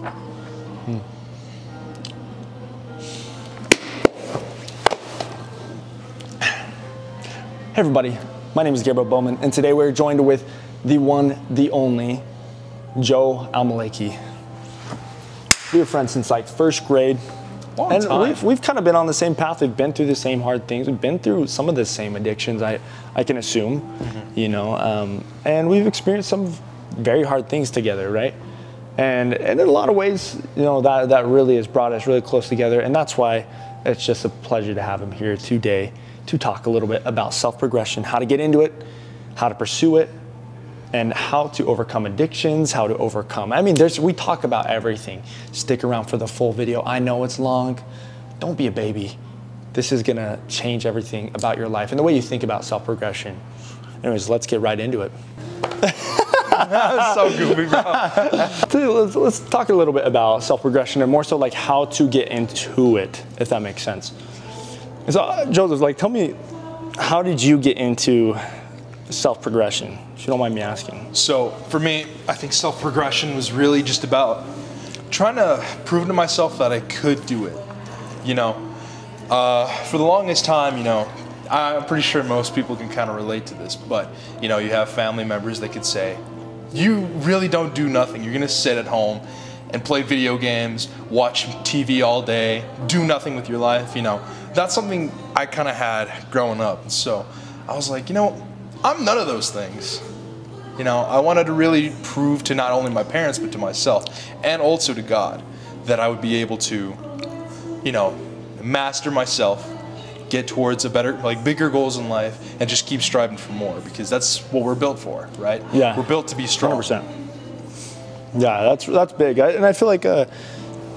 Hey everybody, my name is Gabriel Bowman, and today we're joined with the one, the only, Joe Almaleki. We were friends since like first grade. Long and time. we've, we've kind of been on the same path. We've been through the same hard things. We've been through some of the same addictions, I, I can assume, Mm-hmm. you know. Um, and we've experienced some very hard things together, right? And, and in a lot of ways, you know, that, that really has brought us really close together. And that's why it's just a pleasure to have him here today to talk a little bit about self progression, how to get into it, how to pursue it, and how to overcome addictions, how to overcome. I mean, there's we talk about everything. Stick around for the full video. I know it's long. Don't be a baby. This is gonna change everything about your life and the way you think about self progression. Anyways, let's get right into it. so goofy, bro. So Let's, let's talk a little bit about self progression and more so like how to get into it, if that makes sense. And so, uh, Joseph, like, tell me, how did you get into self progression? If you don't mind me asking. So for me, I think self progression was really just about trying to prove to myself that I could do it. You know, uh, for the longest time, you know, I'm pretty sure most people can kind of relate to this, but you know, you have family members that could say, "You really don't do nothing. You're gonna sit at home." And play video games, watch TV all day, do nothing with your life. You know, that's something I kind of had growing up. So I was like, you know, I'm none of those things. You know, I wanted to really prove to not only my parents, but to myself and also to God that I would be able to, you know, master myself, get towards a better, like bigger goals in life, and just keep striving for more because that's what we're built for, right? Yeah. We're built to be strong. 100%. Yeah, that's that's big, I, and I feel like uh,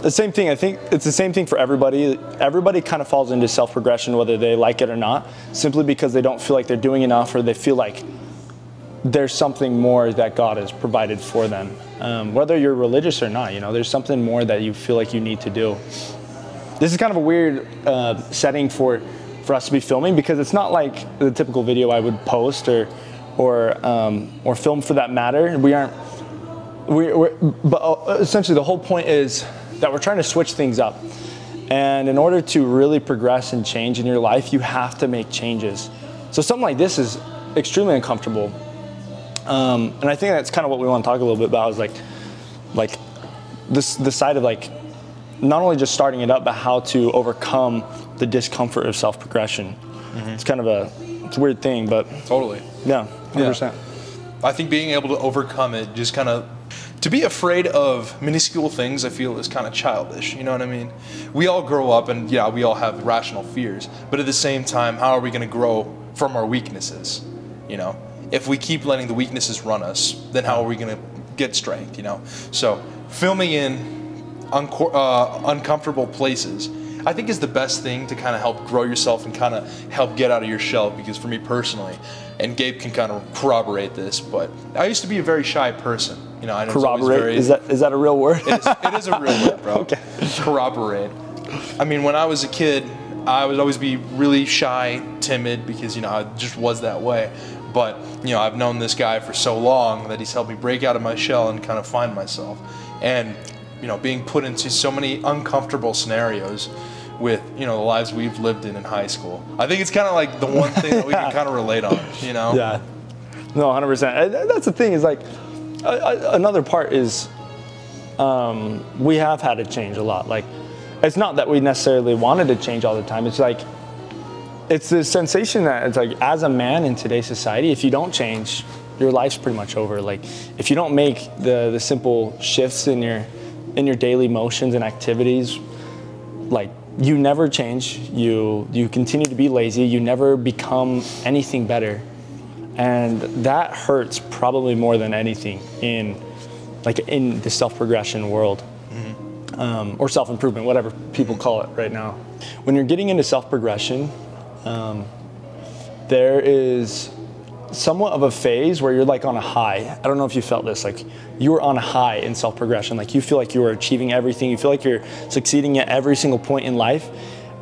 the same thing. I think it's the same thing for everybody. Everybody kind of falls into self progression, whether they like it or not, simply because they don't feel like they're doing enough, or they feel like there's something more that God has provided for them. Um, whether you're religious or not, you know, there's something more that you feel like you need to do. This is kind of a weird uh, setting for for us to be filming because it's not like the typical video I would post or or um, or film for that matter. We aren't. We, we're, but uh, essentially, the whole point is that we're trying to switch things up. And in order to really progress and change in your life, you have to make changes. So something like this is extremely uncomfortable. Um, and I think that's kind of what we want to talk a little bit about is like, like this the side of like not only just starting it up, but how to overcome the discomfort of self progression. It's kind of a it's a weird thing, but Totally. yeah, hundred percent. I think being able to overcome it, just kind of to be afraid of minuscule things, I feel is kind of childish. You know what I mean? We all grow up, and yeah, we all have rational fears. But at the same time, how are we going to grow from our weaknesses? You know, if we keep letting the weaknesses run us, then how are we going to get strength? You know, so filming in unco- uh, uncomfortable places. I think is the best thing to kind of help grow yourself and kind of help get out of your shell. Because for me personally, and Gabe can kind of corroborate this, but I used to be a very shy person. You know, I know it's always Corroborate very- is that is that a real word? it is, it is a real word, bro. Okay. Corroborate. I mean, when I was a kid, I would always be really shy, timid, because, you know, I just was that way. But, you know, I've known this guy for so long that he's helped me break out of my shell and kind of find myself. And, you know, being put into so many uncomfortable scenarios with, you know, the lives we've lived in in high school. I think it's kind of like the one thing that we can kind of relate on, you know? Yeah. No, 100%. Uh, That's the thing is like, uh, uh, another part is um, we have had to change a lot. Like, it's not that we necessarily wanted to change all the time. It's like, it's the sensation that it's like, as a man in today's society, if you don't change, your life's pretty much over. Like, if you don't make the, the simple shifts in your, in your daily motions and activities, like you never change. You you continue to be lazy. You never become anything better. And that hurts probably more than anything in like in the self-progression world um, or self-improvement whatever people call it right now. When you're getting into self-progression um, there is somewhat of a phase where you're like on a high. I don't know if you felt this, like you were on a high in self progression. Like you feel like you are achieving everything. You feel like you're succeeding at every single point in life.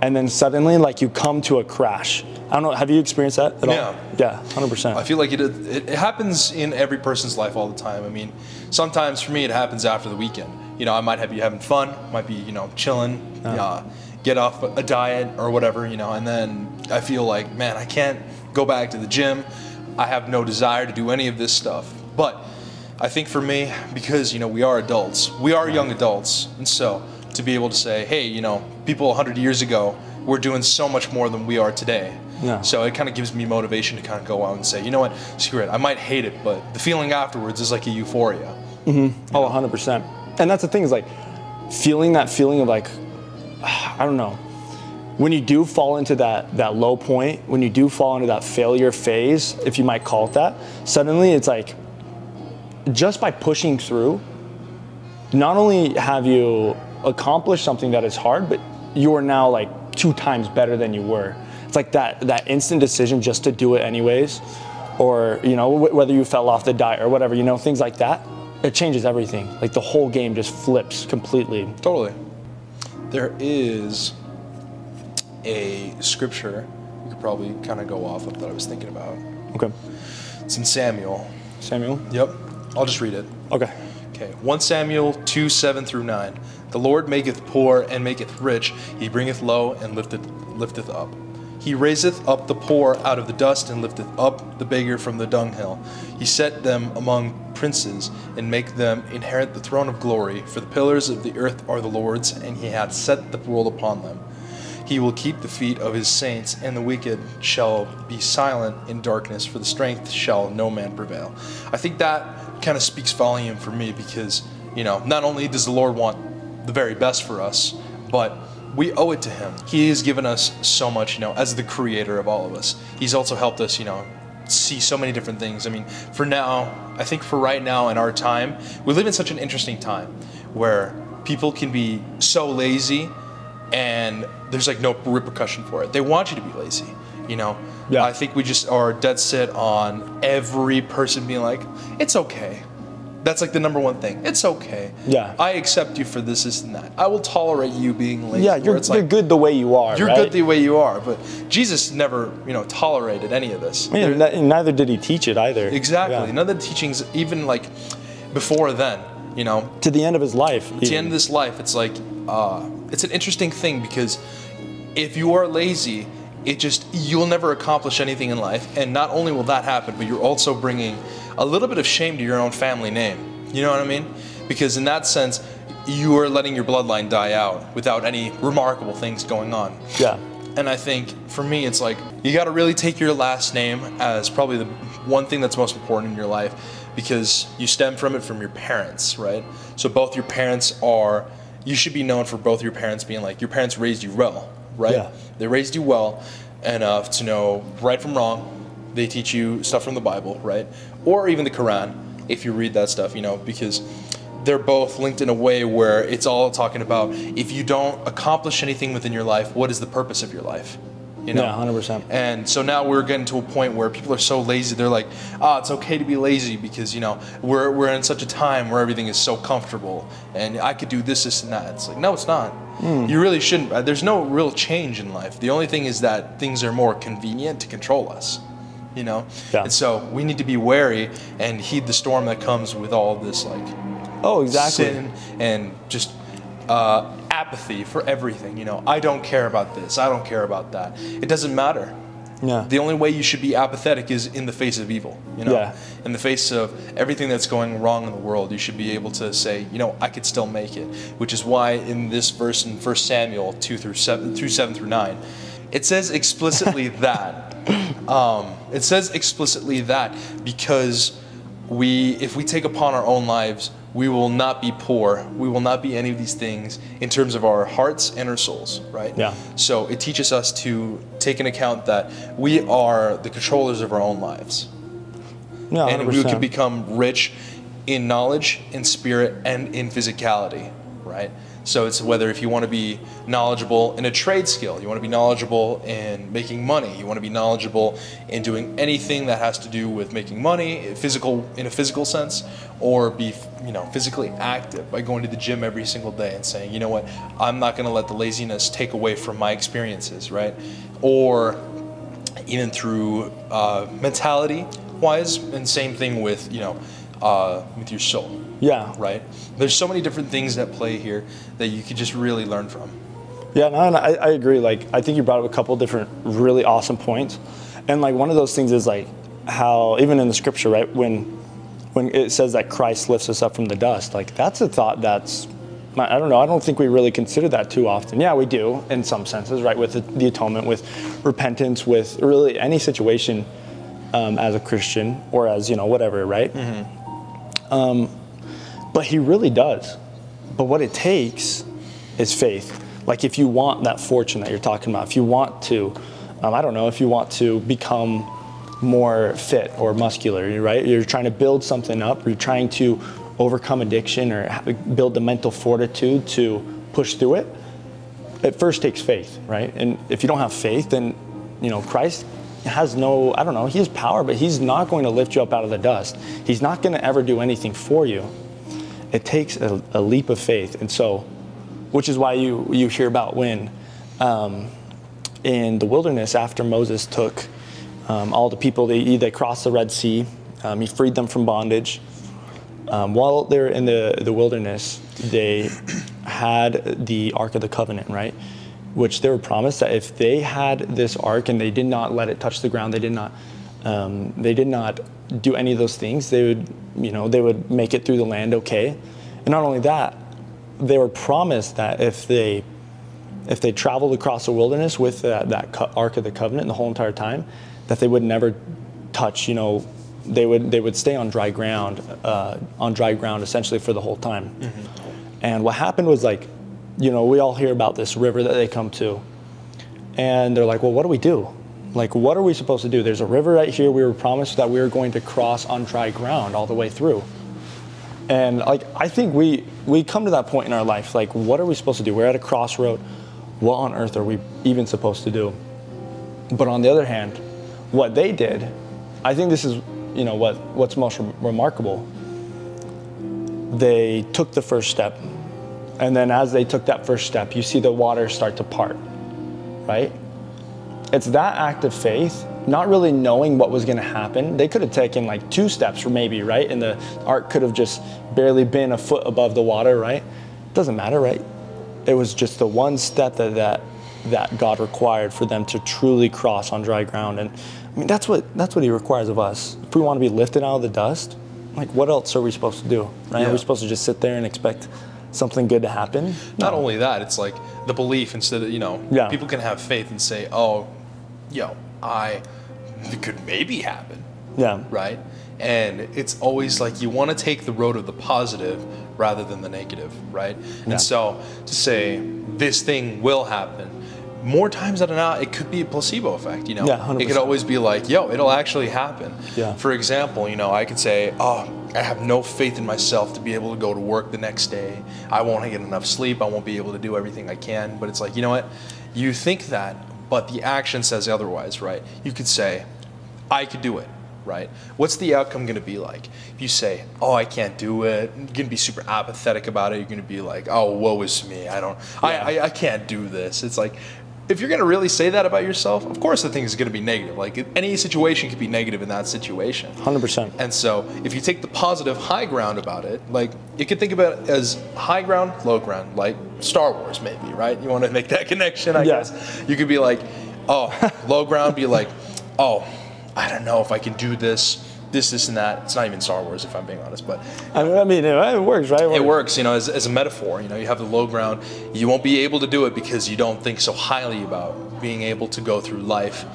And then suddenly, like you come to a crash. I don't know. Have you experienced that at Yeah. all? Yeah, Yeah. hundred percent. I feel like it, it, it happens in every person's life all the time. I mean, sometimes for me it happens after the weekend. you know, I might have you having fun, might be, you know, chilling, uh, get off a diet or whatever, you know, and then I feel like, man, I can't go back to the gym. I have no desire to do any of this stuff. But I think for me, because, you know, we are adults, we are young adults, and so to be able to say, hey, you know, people 100 years ago were doing so much more than we are today. Yeah. So it kind of gives me motivation to kind of go out and say, you know what, screw it. I might hate it, but the feeling afterwards is like a euphoria. Mm-hmm. Oh, 100%. And that's the thing is like feeling that feeling of like, I don't know, when you do fall into that, that low point, when you do fall into that failure phase, if you might call it that, suddenly it's like just by pushing through, not only have you accomplished something that is hard, but you are now like two times better than you were. It's like that that instant decision just to do it anyways, or you know wh- whether you fell off the diet or whatever, you know things like that. It changes everything. Like the whole game just flips completely. Totally. There is a scripture you could probably kind of go off of that I was thinking about. Okay, It's in Samuel. Samuel. Yep. I'll just read it. Okay. Okay. 1 Samuel 2 7 through 9. The Lord maketh poor and maketh rich, he bringeth low and lifteth, lifteth up. He raiseth up the poor out of the dust and lifteth up the beggar from the dunghill. He set them among princes and make them inherit the throne of glory. For the pillars of the earth are the Lord's, and he hath set the world upon them. He will keep the feet of his saints, and the wicked shall be silent in darkness, for the strength shall no man prevail. I think that kind of speaks volume for me because, you know, not only does the Lord want the very best for us, but we owe it to him. He has given us so much, you know, as the creator of all of us. He's also helped us, you know, see so many different things. I mean, for now, I think for right now in our time, we live in such an interesting time where people can be so lazy and there's like no repercussion for it. They want you to be lazy, you know. Yeah. I think we just are dead set on every person being like, it's okay. That's like the number one thing. It's okay. Yeah. I accept you for this, this, and that. I will tolerate you being lazy. Yeah, you're, you're like, good the way you are. you're right? good the way you are. But Jesus never, you know, tolerated any of this. Yeah, There- neither did he teach it either. exactly. Yeah. None of the teachings, even like before then, you know, To the end of his life. at the end of this life, it's like uh, it's an interesting thing because if you are lazy, it just you'll never accomplish anything in life. And not only will that happen, but you're also bringing a little bit of shame to your own family name. You know what I mean? Because in that sense, you are letting your bloodline die out without any remarkable things going on. yeah. And I think for me, it's like you got to really take your last name as probably the one thing that's most important in your life because you stem from it from your parents, right? So both your parents are, you should be known for both your parents being like, your parents raised you well, right? Yeah. They raised you well enough to know right from wrong. They teach you stuff from the Bible, right? Or even the Quran, if you read that stuff, you know, because they're both linked in a way where it's all talking about if you don't accomplish anything within your life, what is the purpose of your life? You know? Yeah, 100%. And so now we're getting to a point where people are so lazy. They're like, ah, it's okay to be lazy because, you know, we're, we're in such a time where everything is so comfortable and I could do this, this, and that. It's like, no, it's not. You really shouldn't. uh, There's no real change in life. The only thing is that things are more convenient to control us, you know? Yeah. And so we need to be wary and heed the storm that comes with all this, like, Oh, exactly. sin and just uh, apathy for everything. You know, I don't care about this. I don't care about that. It doesn't matter. Yeah. The only way you should be apathetic is in the face of evil. You know, Yeah. in the face of everything that's going wrong in the world, you should be able to say, you know, I could still make it. Which is why in this verse in 1 Samuel two through seven, through seven through nine, it says explicitly that. Um, it says explicitly that because we, if we take upon our own lives, we will not be poor. We will not be any of these things in terms of our hearts and our souls, right? Yeah. So it teaches us to take into account that we are the controllers of our own lives. No, and we 100%. can become rich in knowledge, in spirit, and in physicality, right? So it's whether if you want to be knowledgeable in a trade skill, you want to be knowledgeable in making money, you want to be knowledgeable in doing anything that has to do with making money, physical in a physical sense, or be you know physically active by going to the gym every single day and saying, you know what, I'm not going to let the laziness take away from my experiences, right? Or even through uh, mentality wise and same thing with you know uh, with your soul Yeah. Right? There's so many different things that play here that you could just really learn from. Yeah, no, and I, I agree. Like, I think you brought up a couple different really awesome points, and like one of those things is like how even in the scripture, right, when when it says that Christ lifts us up from the dust, like that's a thought that's I don't know. I don't think we really consider that too often. Yeah, we do in some senses, right? With the, the atonement, with repentance, with really any situation um, as a Christian or as you know whatever, right? Um, but he really does. But what it takes is faith. Like if you want that fortune that you're talking about, if you want to, um, I don't know, if you want to become more fit or muscular, right? You're trying to build something up. You're trying to overcome addiction or build the mental fortitude to push through it. It first takes faith, right? And if you don't have faith, then you know Christ has no, I don't know, he has power, but he's not going to lift you up out of the dust. He's not going to ever do anything for you. It takes a, a leap of faith, and so, which is why you you hear about when um, in the wilderness after Moses took um, all the people, they they crossed the Red Sea, um, he freed them from bondage. Um, while they're in the, the wilderness, they had the Ark of the Covenant, right? Which they were promised that if they had this ark and they did not let it touch the ground, they did not, um, they did not do any of those things. They would, you know, they would make it through the land okay. And not only that, they were promised that if they, if they traveled across the wilderness with that, that Ark of the Covenant the whole entire time, that they would never touch, you know, they would they would stay on dry ground, uh, on dry ground essentially for the whole time. And what happened was like, you know, we all hear about this river that they come to, and they're like, well, what do we do? Like, what are we supposed to do? There's a river right here. We were promised that we were going to cross on dry ground all the way through. And like, I think we we come to that point in our life. Like, what are we supposed to do? We're at a crossroad. What on earth are we even supposed to do? But on the other hand, what they did, I think this is, you know, what what's most rem- remarkable. They took the first step, and then as they took that first step, you see the water start to part, right? It's that act of faith, not really knowing what was going to happen. They could have taken like two steps, or maybe, right? And the ark could have just barely been a foot above the water, right? Doesn't matter, right? It was just the one step that that that God required for them to truly cross on dry ground. And I mean, that's what that's what He requires of us. If we want to be lifted out of the dust, like what else are we supposed to do? Right? Are we supposed to just sit there and expect something good to happen? Not only that, it's like the belief instead of, you know, Yeah. people can have faith and say, oh, yo, I, it could maybe happen, Yeah. right? And it's always like you want to take the road of the positive rather than the negative, right? Yeah. And so to say this thing will happen, more times than not, it could be a placebo effect, you know? Yeah, 100%. It could always be like, yo, it'll actually happen. Yeah. For example, you know, I could say, oh, I have no faith in myself to be able to go to work the next day. I won't get enough sleep. I won't be able to do everything I can. But it's like, you know what? You think that, but the action says otherwise, right? You could say, I could do it, right? What's the outcome going to be like? If you say, oh, I can't do it, you're going to be super apathetic about it. You're going to be like, oh, woe is me. I don't, I, I, I can't do this. It's like, if you're going to really say that about yourself, of course the thing is going to be negative. Like any situation could be negative in that situation. 100%. And so, if you take the positive high ground about it, like you could think about it as high ground, low ground, like Star Wars, maybe, right? You want to make that connection, I Yeah. guess. You could be like, oh, low ground, be like, oh, I don't know if I can do this, this, this, and that. It's not even Star Wars, if I'm being honest, but I mean, I mean, it, it works, right? it works, you know, as, as a metaphor. You know, you have the low ground. You won't be able to do it because you don't think so highly about being able to go through life.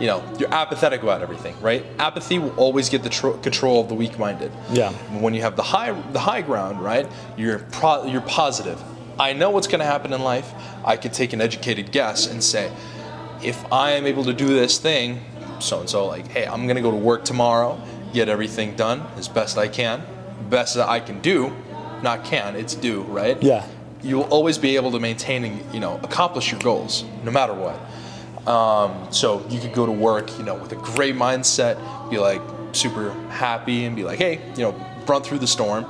You know, you're apathetic about everything, right? Apathy will always get the tro- control of the weak-minded. Yeah. When you have the high, the high ground, right? You're pro- you're positive. I know what's going to happen in life. I could take an educated guess and say, if I am able to do this thing, so and so, like, hey, I'm gonna go to work tomorrow, get everything done as best I can, best that I can do, not can, it's do, right? Yeah. You'll always be able to maintain and you know accomplish your goals, no matter what. Um, so you could go to work, you know, with a great mindset, be like super happy, and be like, hey, you know, run through the storm.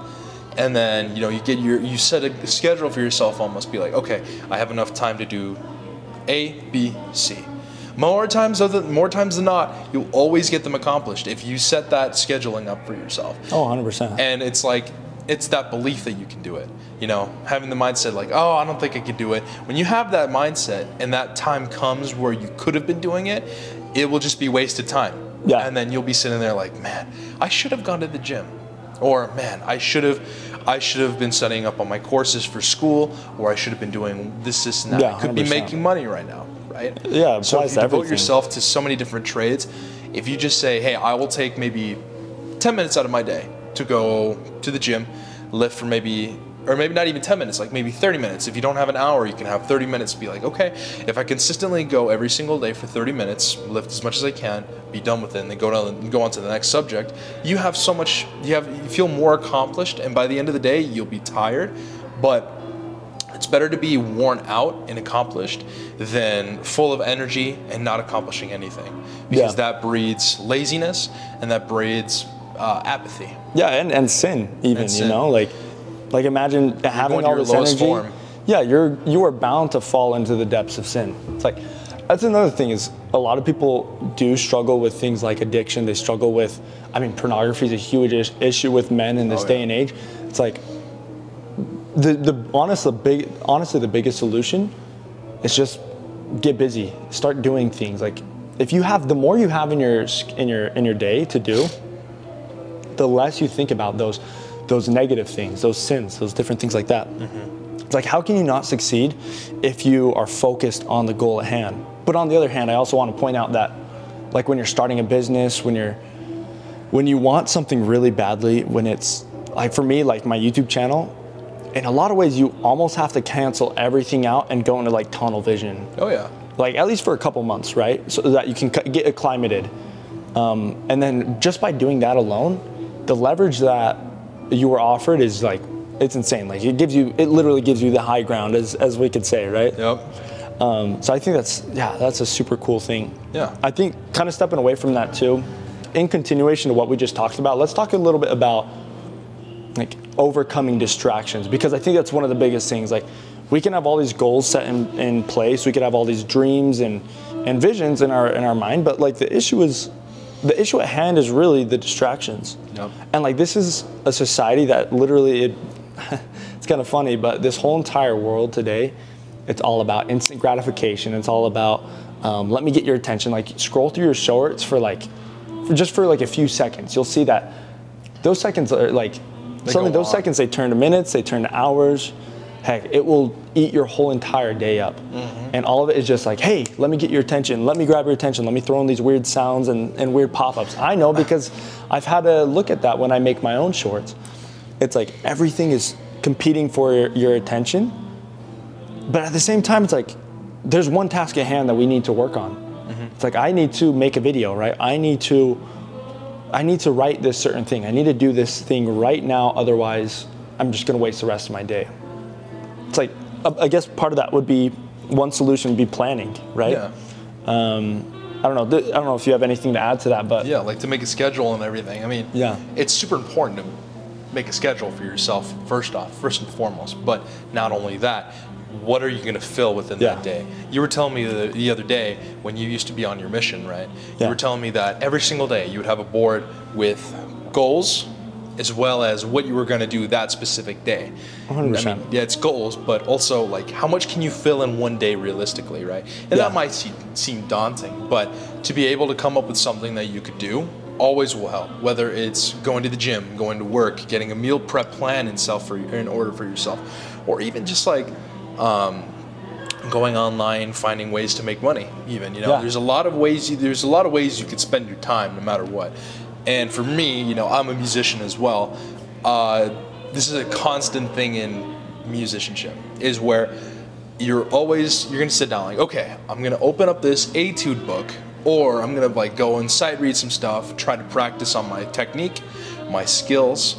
And then you know you get your you set a schedule for yourself. Almost be like, okay, I have enough time to do a, B, C. More times other more times than not, you'll always get them accomplished if you set that scheduling up for yourself. Oh, 100%. And it's like it's that belief that you can do it. You know, having the mindset like, oh, I don't think I can do it. When you have that mindset and that time comes where you could have been doing it, it will just be wasted time. Yeah. And then you'll be sitting there like, man, I should have gone to the gym. Or man, I should have I should have been studying up on my courses for school, or I should have been doing this, this, and that. Yeah, I could be 100%. making money right now, right? Yeah, So if you devote everything. yourself to so many different trades, if you just say, hey, I will take maybe 10 minutes out of my day to go to the gym, lift for maybe, or maybe not even 10 minutes, like maybe 30 minutes. If you don't have an hour, you can have 30 minutes. To be like, okay, if I consistently go every single day for 30 minutes, lift as much as I can, be done with it, and then go down, and go on to the next subject. You have so much. You have, you feel more accomplished, and by the end of the day, you'll be tired, but it's better to be worn out and accomplished than full of energy and not accomplishing anything because Yeah. that breeds laziness and that breeds uh, apathy. Yeah, and, and sin even, And you sin. know, like like imagine having going to all this energy. form. Yeah, you're you are bound to fall into the depths of sin. It's like that's another thing is a lot of people do struggle with things like addiction. They struggle with I mean pornography is a huge is- issue with men in this Oh, day and age. It's like the the honest the big honestly the biggest solution is just get busy. Start doing things. Like if you have the more you have in your in your in your day to do, the less you think about those those negative things, those sins, those different things like that. Mm-hmm. It's like how can you not succeed if you are focused on the goal at hand? But on the other hand, I also want to point out that like when you're starting a business, when you're when you want something really badly, when it's like for me, like my YouTube channel, in a lot of ways you almost have to cancel everything out and go into like tunnel vision Oh yeah. like at least for a couple months, right? So that you can get acclimated. Um, and then just by doing that alone, the leverage that you were offered is like it's insane. Like it gives you, it literally gives you the high ground, as as we could say, right? Yep. Um, so I think that's yeah, that's a super cool thing. Yeah. I think kind of stepping away from that too, in continuation to what we just talked about, let's talk a little bit about like overcoming distractions because I think that's one of the biggest things. Like we can have all these goals set in, in place, we could have all these dreams and and visions in our in our mind, but like the issue is the issue at hand is really the distractions. Yep. And like this is a society that literally it it's kind of funny, but this whole entire world today, it's all about instant gratification. It's all about um, let me get your attention. Like scroll through your shorts for like for just for like a few seconds. You'll see that those seconds are like suddenly go those on. seconds they turn to minutes, they turn to hours. Heck, it will eat your whole entire day up. Mm-hmm. And all of it is just like, hey, let me get your attention. Let me grab your attention. Let me throw in these weird sounds and, and weird pop ups. I know because I've had to look at that when I make my own shorts. It's like everything is competing for your, your attention. But at the same time, it's like there's one task at hand that we need to work on. Mm-hmm. It's like I need to make a video, right? I need to I need to write this certain thing. I need to do this thing right now, otherwise I'm just gonna waste the rest of my day. It's like I I guess part of that would be one solution would be planning, right? Yeah. Um, I don't know. I don't know if you have anything to add to that, but Yeah, like to make a schedule and everything. I mean, Yeah. it's super important to make a schedule for yourself first off, first and foremost. But not only that, what are you going to fill within Yeah. that day? You were telling me the, the other day when you used to be on your mission, right? Yeah. You were telling me that every single day you would have a board with goals as well as what you were going to do that specific day. 100%. I mean, yeah, it's goals, but also like how much can you fill in one day realistically, right? And Yeah. that might seem, seem daunting, but to be able to come up with something that you could do always will help. Whether it's going to the gym, going to work, getting a meal prep plan in self for in order for yourself, or even just like um, going online, finding ways to make money. Even you know, Yeah. there's a lot of ways. You, there's a lot of ways you could spend your time, no matter what. And for me, you know, I'm a musician as well. Uh, this is a constant thing in musicianship, is where you're always you're gonna sit down like, okay, I'm gonna open up this etude book, or I'm gonna like go and sight read some stuff, try to practice on my technique, my skills,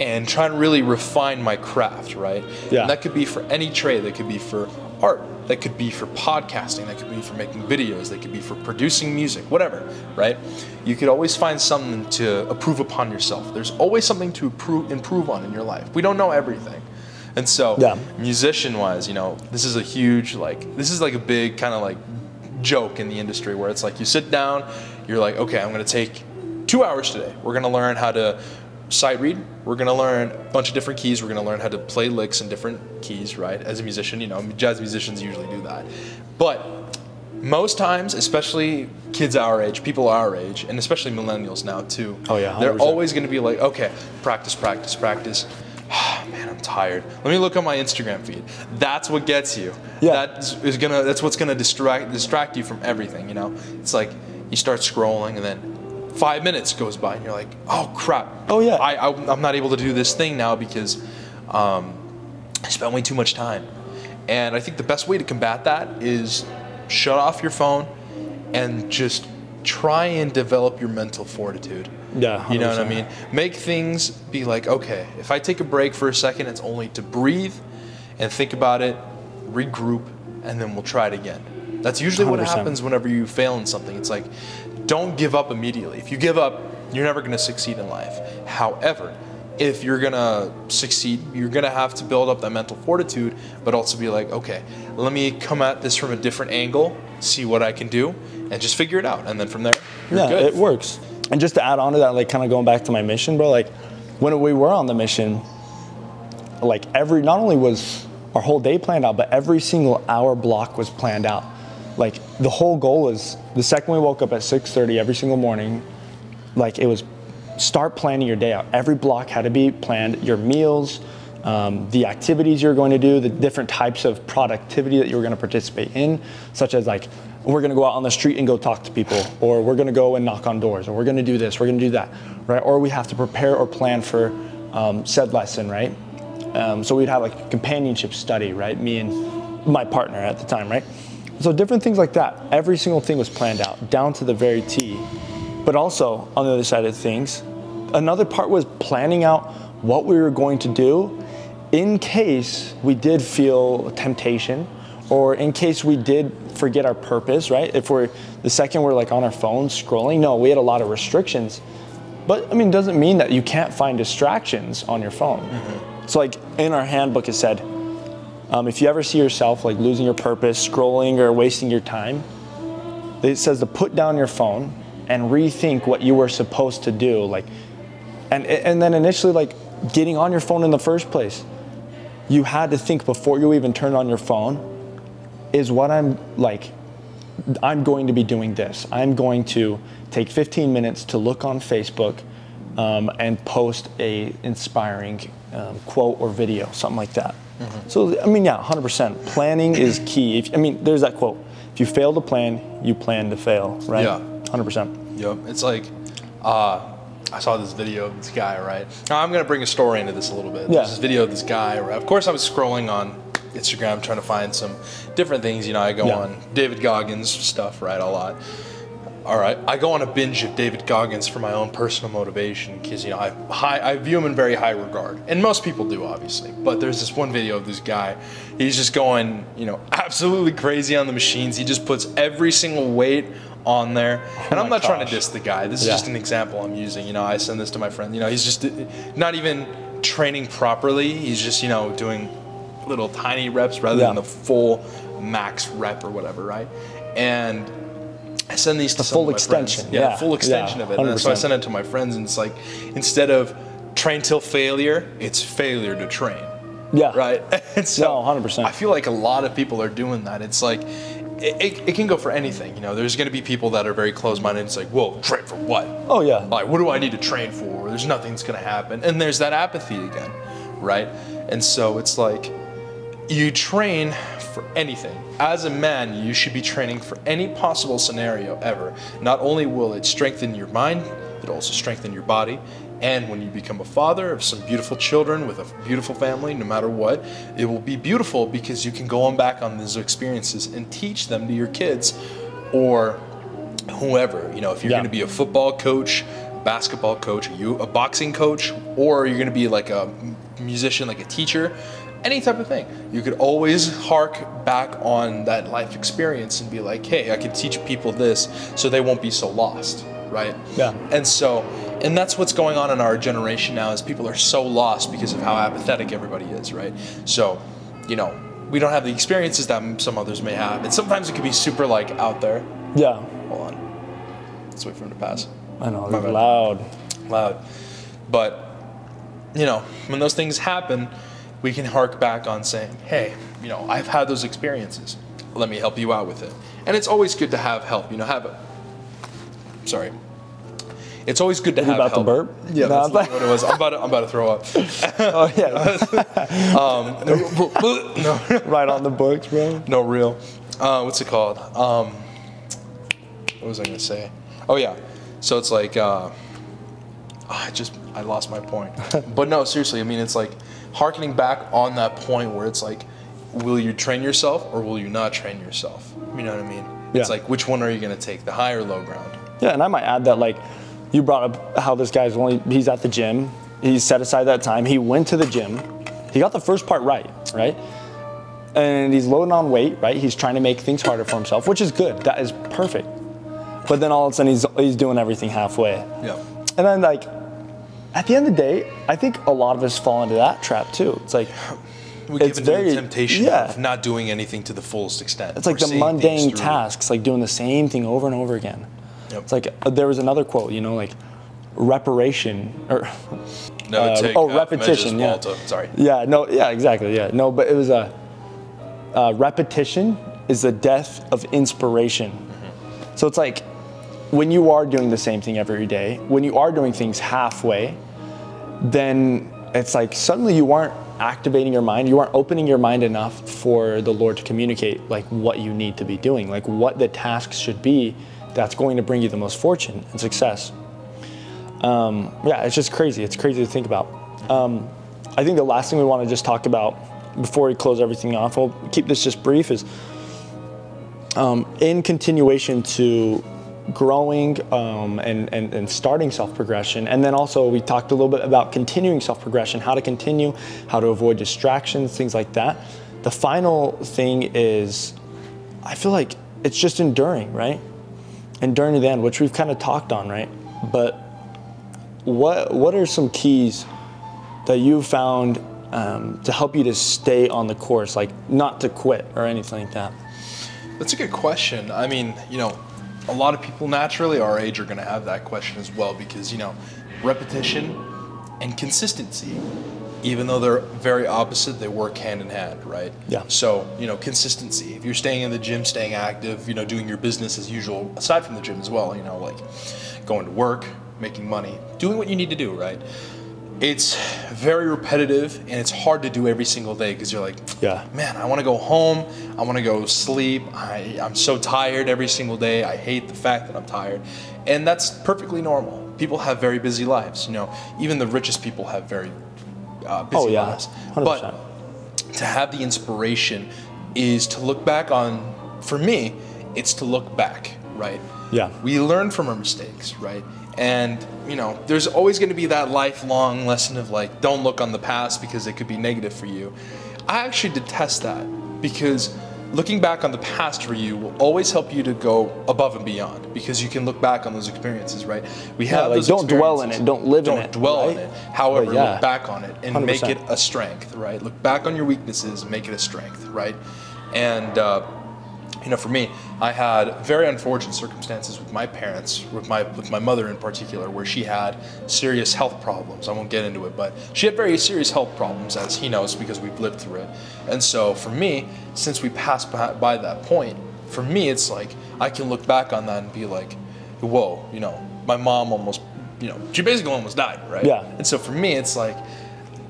and try and really refine my craft, right? Yeah. And that could be for any trade. That could be for art. That could be for podcasting. That could be for making videos. That could be for producing music. Whatever, right? You could always find something to improve upon yourself. There's always something to improve, improve on in your life. We don't know everything, and so Yeah. musician-wise, you know, this is a huge like this is like a big kind of like joke in the industry where it's like you sit down, you're like, okay, I'm gonna take two hours today. We're gonna learn how to sight read. We're gonna learn a bunch of different keys. We're gonna learn how to play licks in different keys, right? As a musician, you know, jazz musicians usually do that. But most times, especially kids our age, people our age, and especially millennials now too. Oh, yeah, they're always gonna be like, okay, practice, practice, practice. Ah, man, I'm tired. Let me look at my Instagram feed. That's what gets you. Yeah. That is gonna. That's what's gonna distract distract you from everything. You know, it's like you start scrolling and then five minutes goes by and you're like, oh crap. Oh, yeah. I, I I'm not able to do this thing now because um, I spent way too much time. And I think the best way to combat that is shut off your phone and just try and develop your mental fortitude. Yeah, You know what I mean? Make things be like, okay, if I take a break for a second, it's only to breathe and think about it, regroup, and then we'll try it again. That's usually what 100%. happens whenever you fail in something. It's like, don't give up immediately. If you give up, you're never going to succeed in life. However, if you're going to succeed, you're going to have to build up that mental fortitude, but also be like, okay, let me come at this from a different angle, see what I can do, and just figure it out. And then from there, you're yeah, good. it works. And just to add on to that, like kind of going back to my mission, bro, like when we were on the mission, like every, not only was our whole day planned out, but every single hour block was planned out. Like the whole goal is the second we woke up at 6.30 every single morning, like it was start planning your day out. Every block had to be planned, your meals, um, the activities you're going to do, the different types of productivity that you're going to participate in, such as like we're going to go out on the street and go talk to people, or we're going to go and knock on doors, or we're going to do this, we're going to do that, right? Or we have to prepare or plan for um, said lesson, right? Um, so we'd have like a companionship study, right? Me and my partner at the time, right? So different things like that. Every single thing was planned out down to the very T. But also on the other side of things, another part was planning out what we were going to do in case we did feel temptation or in case we did forget our purpose, right? If we're the second we're like on our phone scrolling, no, we had a lot of restrictions. But I mean, it doesn't mean that you can't find distractions on your phone. Mm-hmm. So like in our handbook, it said, um, if you ever see yourself like losing your purpose, scrolling or wasting your time, it says to put down your phone and rethink what you were supposed to do. Like, and and then initially like getting on your phone in the first place, you had to think before you even turned on your phone, is what I'm like. I'm going to be doing this. I'm going to take 15 minutes to look on Facebook um, and post a inspiring um, quote or video, something like that. So I mean, yeah, 100%. Planning is key. If, I mean, there's that quote: "If you fail to plan, you plan to fail." Right? Yeah. 100%. Yep. It's like, uh, I saw this video of this guy, right? Now, I'm going to bring a story into this a little bit. Yeah. There's this video of this guy, right? Of course, I was scrolling on Instagram trying to find some different things. You know, I go Yeah. on David Goggins stuff, right? A lot. All right, I go on a binge of David Goggins for my own personal motivation because you know I high, I view him in very high regard, and most people do, obviously. But there's this one video of this guy. He's just going, you know, absolutely crazy on the machines. He just puts every single weight on there, oh and I'm my not trying to diss the guy. This is Yeah. just an example I'm using. You know, I send this to my friend. You know, he's just not even training properly. He's just you know doing little tiny reps rather than the full max rep or whatever, right? And I send these to The full extension. Yeah, yeah. full extension Yeah, of it. And so I send it to my friends, and it's like instead of train till failure, it's failure to train Yeah. right? And so No, 100%. I feel like a lot of people are doing that. It's like it, it, it can go for anything. You know, there's going to be people that are very close-minded. It's like, whoa, train for what? Oh yeah. Like, what do I need to train for? There's nothing that's going to happen. And there's that apathy again, right? And so it's like you train for anything. As a man, you should be training for any possible scenario ever. Not only will it strengthen your mind, it'll also strengthen your body. And when you become a father of some beautiful children with a beautiful family, no matter what, it will be beautiful because you can go on back on those experiences and teach them to your kids or whoever. You know, if you're Yeah. going to be a football coach, basketball coach, you a boxing coach, or you're going to be like a musician, like a teacher, any type of thing. You could always hark back on that life experience and be like, hey, I can teach people this so they won't be so lost, right? Yeah. And so, and that's what's going on in our generation now is people are so lost because of how apathetic everybody is, right? So, you know, we don't have the experiences that some others may have. And sometimes it can be super like out there. Yeah. Hold on. Let's wait for him to pass. I know. My It's bad. loud. Loud. But you know, when those things happen, we can hark back on saying, hey, you know, I've had those experiences. Let me help you out with it. And it's always good to have help. You know, have a. Sorry. It's always good to you have about to help. burp? Yeah, No, that's I'm like- what it was. I'm about to, I'm about to throw up. Oh yeah, Um, no, right on the books, bro. no real. Uh, what's it called? Um, what was I gonna say? Oh yeah. So it's like uh, I just I lost my point. but no, seriously. I mean, it's like harkening back on that point where it's like, will you train yourself or will you not train yourself? You know what I mean? It's like which one are you gonna take, the high or low ground? Yeah, and I might add that like you brought up how this guy's only he's at the gym. he set aside that time. He went to the gym. He got the first part right, right? And he's loading on weight, right? He's trying to make things harder for himself, which is good. That is perfect. But then all of a sudden he's he's doing everything halfway. Yeah. And then like at the end of the day, I think a lot of us fall into that trap too. It's like We give It's into very- the temptation yeah. of not doing anything to the fullest extent. It's like the mundane tasks, like doing the same thing over and over again. Yep. It's like uh, there was another quote, you know, like reparation or No, uh, take oh, repetition, yeah. Malta. Sorry. yeah, no, yeah, exactly, yeah, no, but it was a uh, repetition is the death of inspiration. Mm-hmm. So it's like when you are doing the same thing every day, when you are doing things halfway, then it's like suddenly you aren't activating your mind, you aren't opening your mind enough for the Lord to communicate like what you need to be doing, like what the tasks should be that's going to bring you the most fortune and success. Um, yeah, it's just crazy. It's crazy to think about. Um, I think the last thing we want to just talk about before we close everything off, we'll keep this just brief, is um, in continuation to growing um, and, and, and starting self progression. And then also, we talked a little bit about continuing self progression, how to continue, how to avoid distractions, things like that. The final thing is, I feel like it's just enduring, right? Enduring to the end, which we've kind of talked on, right? But what what are some keys that you found um, to help you to stay on the course, like not to quit or anything like that? That's a good question. I mean, you know, a lot of people naturally our age are going to have that question as well because, you know, repetition and consistency, even though they're very opposite, they work hand in hand, right? Yeah. So, you know, consistency. If you're staying in the gym, staying active, you know, doing your business as usual, aside from the gym as well, you know, like going to work, making money, doing what you need to do, right? It's very repetitive and it's hard to do every single day because you're like, Yeah. man, I want to go home. I want to go sleep. I, I'm so tired every single day. I hate the fact that I'm tired. And that's perfectly normal. People have very busy lives. You know, even the richest people have very uh, busy Oh, yeah. lives. 100%. But to have the inspiration is to look back on, for me, it's to look back, right? Yeah. We learn from our mistakes, right? And, you know, there's always going to be that lifelong lesson of like, don't look on the past because it could be negative for you. I actually detest that because looking back on the past for you will always help you to go above and beyond because you can look back on those experiences, right? We have like, those don't dwell in it, don't live in it. Don't dwell right? in it. However, yeah. look back on it and make 100%. it a strength, right? Look back on your weaknesses, make it a strength, right? And uh, you know, for me, I had very unfortunate circumstances with my parents, with my with my mother in particular, where she had serious health problems. I won't get into it, but she had very serious health problems, as he knows, because we've lived through it. And so, for me, since we passed by, by that point, for me, it's like I can look back on that and be like, "Whoa, you know, my mom almost, you know, she basically almost died, right?" Yeah. And so, for me, it's like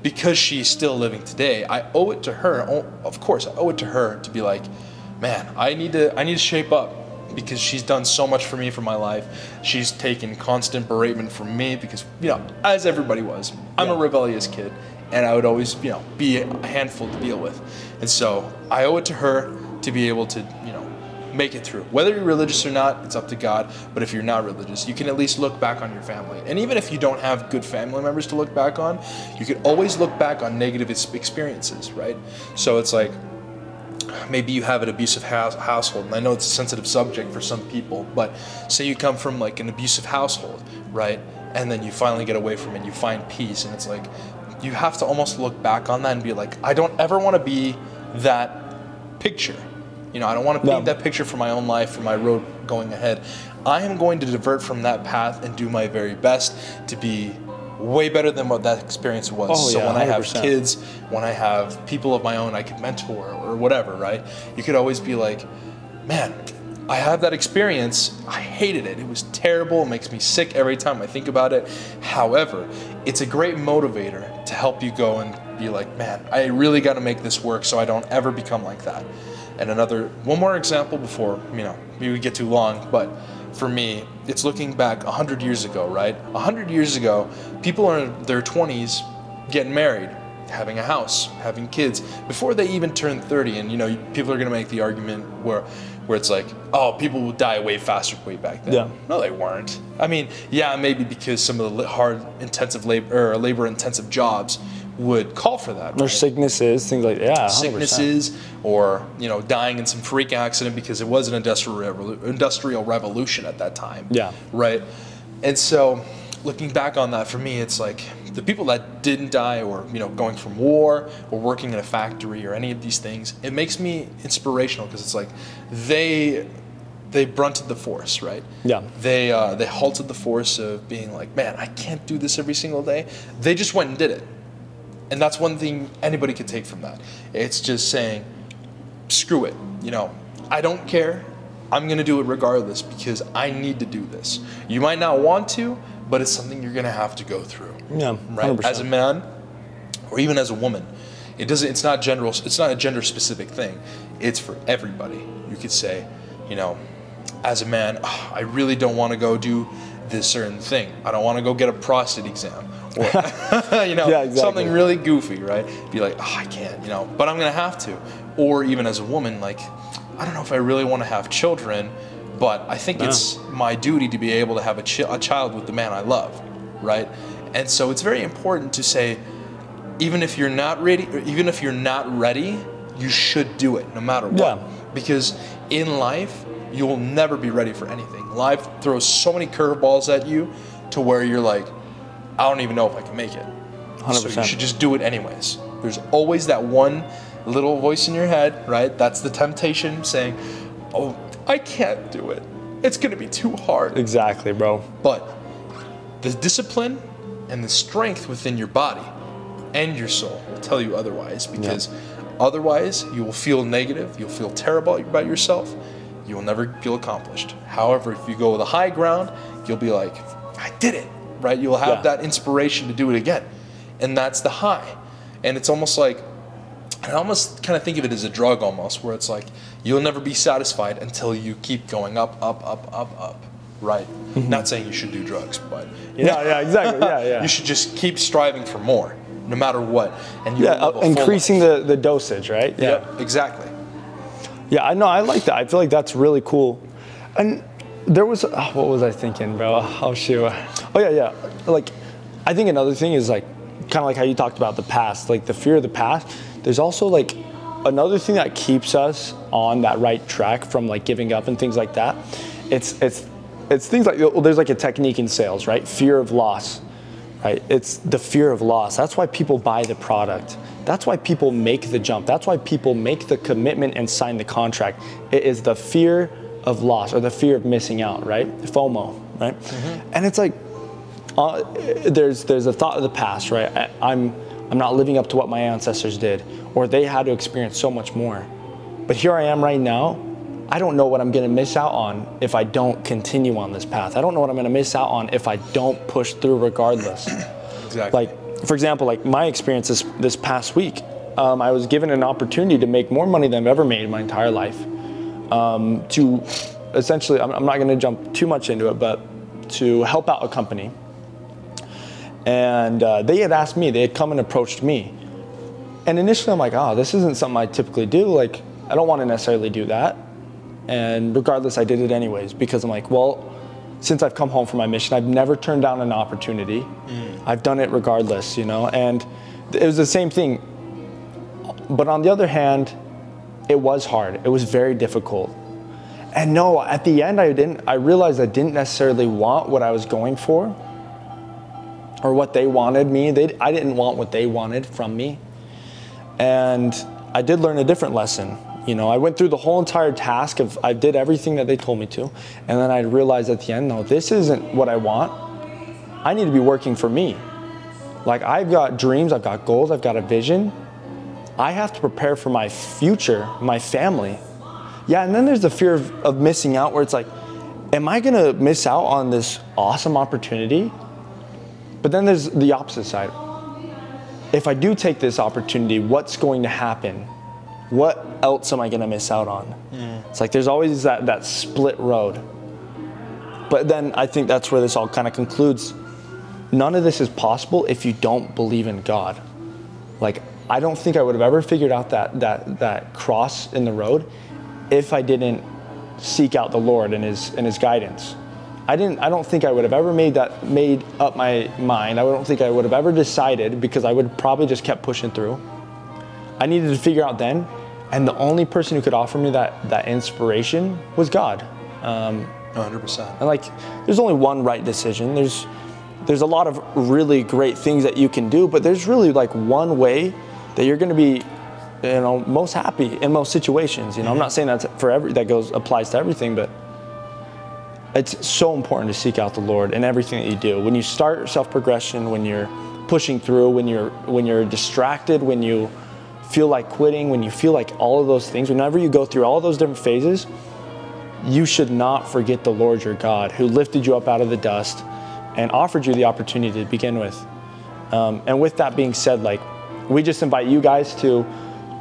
because she's still living today, I owe it to her. Of course, I owe it to her to be like, man, I need to I need to shape up because she's done so much for me for my life. She's taken constant beratement from me because you know, as everybody was, I'm a rebellious kid, and I would always you know be a handful to deal with, and so I owe it to her to be able to you know make it through. Whether you're religious or not, it's up to God. But if you're not religious, you can at least look back on your family. And even if you don't have good family members to look back on, you can always look back on negative experiences, right? So it's like maybe you have an abusive house, household, and I know it's a sensitive subject for some people, but say you come from like an abusive household, right? And then you finally get away from it, you find peace, and it's like you have to almost look back on that and be like, I don't ever want to be that picture. You know, I don't want to paint No. that picture for my own life, for my road going ahead. I am going to divert from that path and do my very best to be way better than what that experience was. Oh, so yeah, when I have kids, when I have people of my own I could mentor or whatever, right? You could always be like, man, I have that experience. I hated it. It was terrible. It makes me sick every time I think about it. However, it's a great motivator to help you go and be like, man, I really got to make this work so I don't ever become like that. And another, one more example before, you know, maybe we get too long, but for me, it's looking back 100 years ago, right? 100 years ago, people are in their 20s getting married, having a house, having kids before they even turn 30. And you know, people are going to make the argument where where it's like, oh, people would die way faster way back then. Yeah. No, they weren't. I mean, yeah, maybe because some of the hard, intensive labor or labor-intensive jobs would call for that. Or sicknesses, things like yeah, 100%. sicknesses or you know dying in some freak accident because it was an industrial revolu- industrial revolution at that time. Yeah. Right. And so looking back on that for me it's like the people that didn't die or you know going from war or working in a factory or any of these things it makes me inspirational because it's like they they brunted the force right Yeah. they uh, they halted the force of being like man i can't do this every single day they just went and did it and that's one thing anybody could take from that. It's just saying, screw it. You know, I don't care. I'm going to do it regardless because I need to do this. You might not want to, but it's something you're going to have to go through. Yeah, Right? 100%. As a man or even as a woman, it doesn't it's not general it's not a gender specific thing. It's for everybody. You could say, you know, as a man, "Ah, I really don't want to go do this certain thing. I don't want to go get a prostate exam or you know, Yeah, exactly. something really goofy, right? Be like, oh, I can't, you know, but I'm gonna have to. Or even as a woman, like, I don't know if I really want to have children, but I think it's my duty to be able to have a, chi- a child with the man I love, right? And so it's very important to say, even if you're not ready, even if you're not ready, you should do it no matter what. Yeah. Because in life, you will never be ready for anything. Life throws so many curveballs at you to where you're like, I don't even know if I can make it. So you should just do it anyways. There's always that one little voice in your head, right? That's the temptation saying, "Oh, I can't do it. It's going to be too hard." Exactly, bro. But the discipline and the strength within your body and your soul will tell you otherwise because otherwise you will feel negative, you'll feel terrible about yourself, you will never feel accomplished. However, if you go with a high ground, you'll be like, I did it, right? You'll have Yeah. that inspiration to do it again. And that's the high. And it's almost like, I almost kind of think of it as a drug almost, where it's like you'll never be satisfied until you keep going up, up, up, up, up. Right. Not saying you should do drugs, but you know, Yeah, yeah, exactly. Yeah, yeah. you should just keep striving for more, no matter what. And you yeah, uh, increasing the, the dosage, right? Yeah. Yep, exactly. Yeah, I know. I like that. I feel like that's really cool. And there was, oh, what was I thinking, bro? Oh shoot. Oh yeah, yeah. Like, I think another thing is like, kind of like how you talked about the past, like the fear of the past. There's also like another thing that keeps us on that right track from like giving up and things like that. It's it's it's things like well, there's like a technique in sales, right? Fear of loss right? It's the fear of loss. That's why people buy the product. That's why people make the jump. That's why people make the commitment and sign the contract. It is the fear of loss or the fear of missing out, right? FOMO, right? And it's like uh, there's there's a thought of the past, right? I, I'm I'm not living up to what my ancestors did, or they had to experience so much more. But here I am right now. I don't know what I'm going to miss out on if I don't continue on this path. I don't know what I'm going to miss out on if I don't push through regardless. Exactly. like, for example, like my experience this, this past week, um, I was given an opportunity to make more money than I've ever made in my entire life. Um, to essentially, I'm, I'm not going to jump too much into it, but to help out a company. And uh, they had asked me, they had come and approached me. And initially, I'm like, oh, this isn't something I typically do. Like, I don't want to necessarily do that. And regardless, I did it anyways because I'm like, well, since I've come home from my mission, I've never turned down an opportunity. Mm. I've done it regardless, you know? And it was the same thing. But on the other hand, it was hard. It was very difficult. And no, at the end, I didn't, I realized I didn't necessarily want what I was going for or what they wanted me. They, I didn't want what they wanted from me. And I did learn a different lesson. You know, I went through the whole entire task of I did everything that they told me to, and then I realized at the end, no, this isn't what I want. I need to be working for me. Like I've got dreams, I've got goals, I've got a vision. I have to prepare for my future, my family. Yeah, and then there's the fear of, of missing out where it's like, am I gonna miss out on this awesome opportunity? But then there's the opposite side. If I do take this opportunity, what's going to happen? What else am I gonna miss out on? Mm. It's like there's always that, that split road. But then I think that's where this all kind of concludes. None of this is possible if you don't believe in God. Like I don't think I would have ever figured out that that that cross in the road if I didn't seek out the Lord and his and his guidance. I didn't I don't think I would have ever made that made up my mind. I don't think I would have ever decided because I would probably just kept pushing through. I needed to figure out then, and the only person who could offer me that that inspiration was God. Um, 100%. and like, there's only one right decision. There's there's a lot of really great things that you can do, but there's really like one way that you're going to be, you know, most happy in most situations. You know, I'm not saying that's for every that goes applies to everything, but it's so important to seek out the Lord in everything that you do. When you start self progression, when you're pushing through, when you're when you're distracted, when you feel like quitting, when you feel like all of those things, whenever you go through all of those different phases, you should not forget the Lord your God who lifted you up out of the dust and offered you the opportunity to begin with. Um, and with that being said, like we just invite you guys to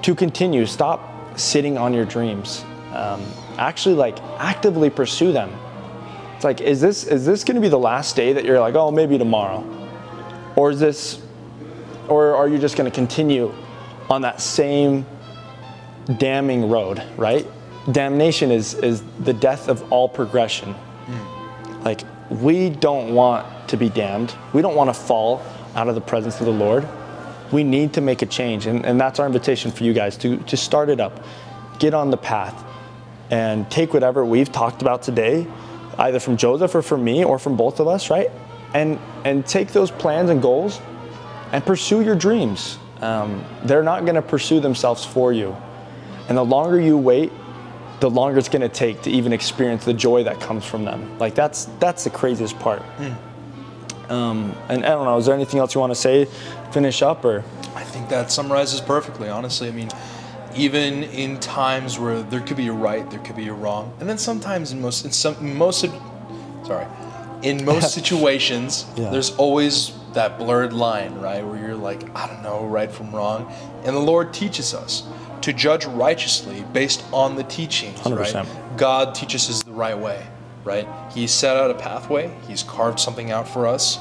to continue. Stop sitting on your dreams. Um, actually, like actively pursue them. It's like, is this is this going to be the last day that you're like, oh, maybe tomorrow, or is this, or are you just going to continue on that same damning road, right? Damnation is is the death of all progression. Hmm. Like we don't want to be damned. We don't want to fall out of the presence of the Lord. We need to make a change, and, and that's our invitation for you guys to to start it up, get on the path, and take whatever we've talked about today, either from Joseph or from me or from both of us, right? And and take those plans and goals, and pursue your dreams. Um, they're not going to pursue themselves for you, and the longer you wait, the longer it's going to take to even experience the joy that comes from them. Like that's that's the craziest part. Um, and I don't know. Is there anything else you want to say? Finish up or? I think that summarizes perfectly, honestly. I mean, even in times where there could be a right, there could be a wrong, and then sometimes in most in some most sorry, in most situations, Yeah. there's always that blurred line, right, where you're like, I don't know, right from wrong, and the Lord teaches us to judge righteously based on the teachings, 100%. right? God teaches us the right way, right? He's set out a pathway. He's carved something out for us,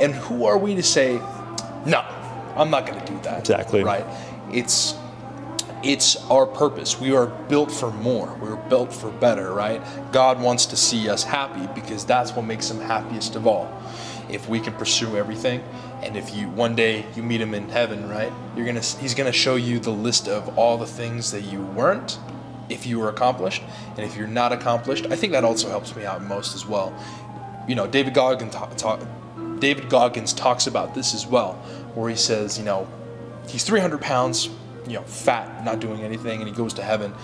and who are we to say, no, I'm not going to do that? Exactly. Right. It's it's our purpose. We are built for more. We're built for better, right? God wants to see us happy because that's what makes him happiest of all. If we can pursue everything and if you one day you meet him in heaven, right? You're to he's to show you the list of all the things that you weren't if you were accomplished and if you're not accomplished. I think that also helps me out most as well. You know, David Goggins talk, talk, David Goggins talks about this as well, where he says, you know, he's 300 pounds, you know, fat, not doing anything, and he goes to heaven,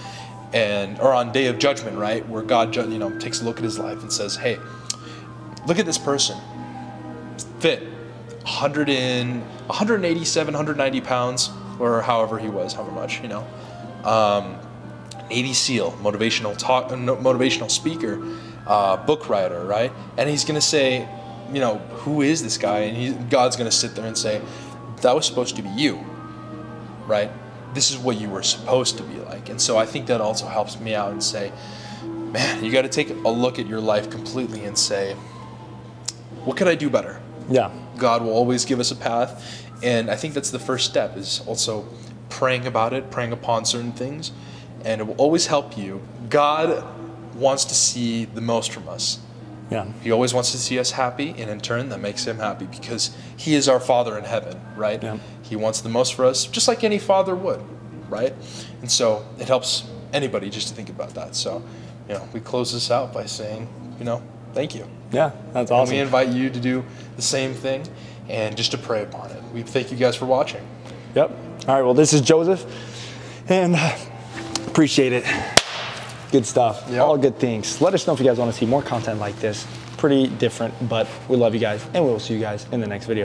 and or on day of judgment, right, where God, you know, takes a look at his life and says, hey, look at this person, fit, 100 and 187, 190 pounds, or however he was, however much, you know, um, Navy SEAL, motivational talk, motivational speaker, uh, book writer, right? And he's gonna say, you know, who is this guy? And he, God's gonna sit there and say, that was supposed to be you, right? This is what you were supposed to be like. And so I think that also helps me out and say, man, you got to take a look at your life completely and say, what could I do better? Yeah. God will always give us a path. And I think that's the first step is also praying about it, praying upon certain things. And it will always help you. God wants to see the most from us. Yeah. He always wants to see us happy, and in turn, that makes him happy because he is our Father in heaven, right? Yeah. He wants the most for us, just like any father would, right? And so it helps anybody just to think about that. So, you know, we close this out by saying, you know, thank you. Yeah. That's And awesome. we invite you to do the same thing and just to pray upon it. We thank you guys for watching. Yep. All right. Well, this is Joseph, and appreciate it. Good stuff. Yep. All good things. Let us know if you guys want to see more content like this. Pretty different, but we love you guys, and we will see you guys in the next video.